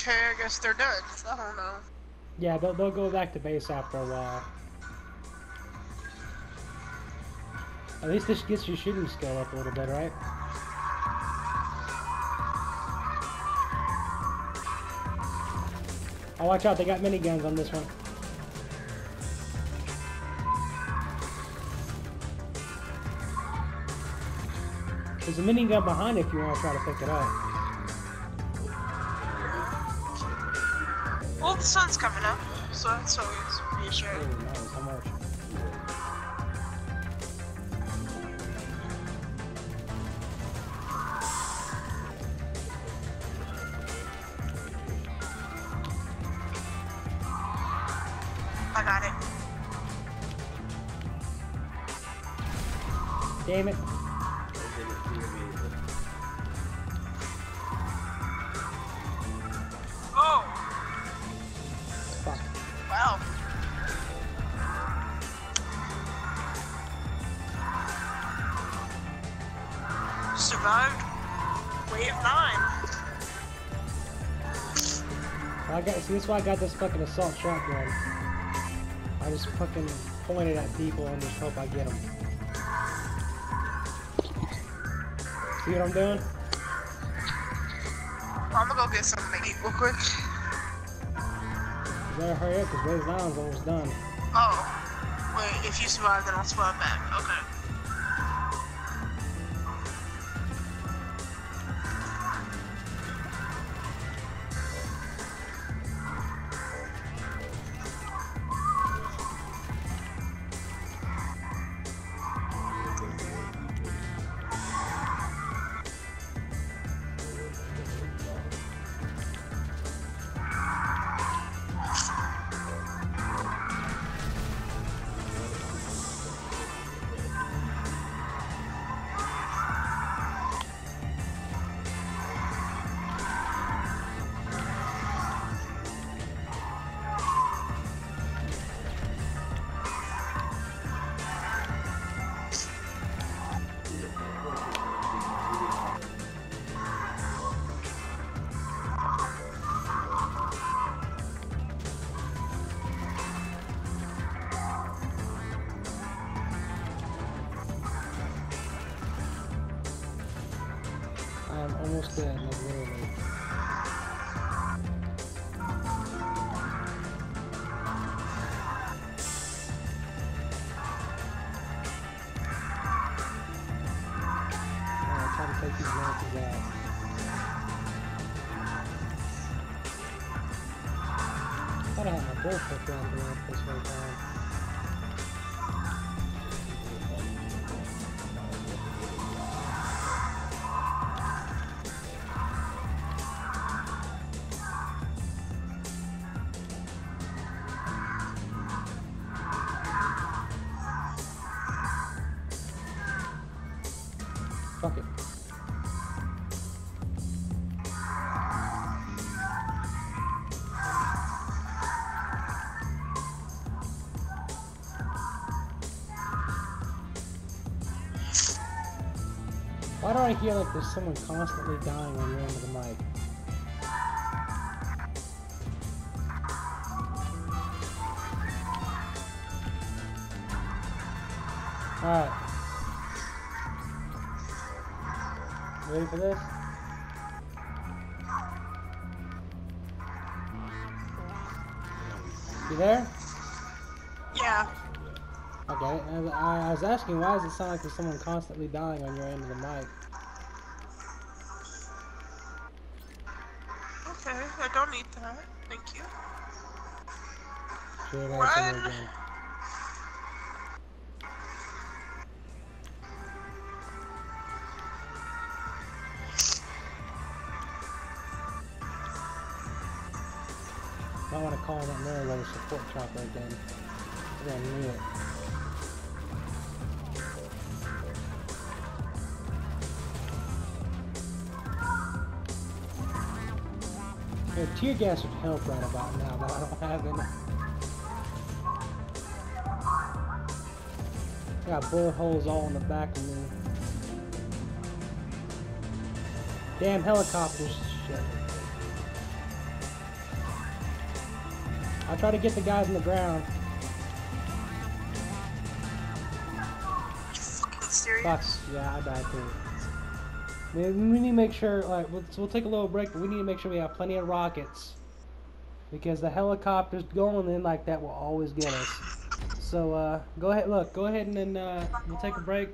Okay, I guess they're done. I don't know. Yeah, they'll, they'll go back to base after a while. At least this gets your shooting skill up a little bit, right? Oh, watch out, they got miniguns on this one. There's a minigun behind if you want to try to pick it up. Well, the sun's coming up, so that's always reassuring. how much? I got it. Damn it. Survived wave nine. I got, see, this is why I got this fucking assault shotgun. I just fucking point it at people and just hope I get them. See what I'm doing? I'm gonna go get something to eat real quick. You better hurry up because Wave 9's almost done. Oh, wait, if you survive, then I'll survive back. Okay. I am almost dead, like literally. I had my bullpup around it this whole time. Fuck it. Why do I hear like there's someone constantly dying on the end of the mic? Alright. Ready for this? You there? Yeah. Okay. I, was asking why does it sound like there's someone constantly dying on your end of the mic? Okay, I don't need that. Thank you. Sure, Run. I want to call that Merryweather support chopper again. I really knew it. Tear gas would help right about now, but I don't have any. Got bullet holes all in the back of me. Damn helicopters, shit. I try to get the guys on the ground. Fucks. Yeah, I died too. We, we need to make sure, like, we'll, so we'll take a little break, but we need to make sure we have plenty of rockets. Because the helicopters going in like that will always get us. So, uh, go ahead, look, go ahead and then, uh, we'll take a break.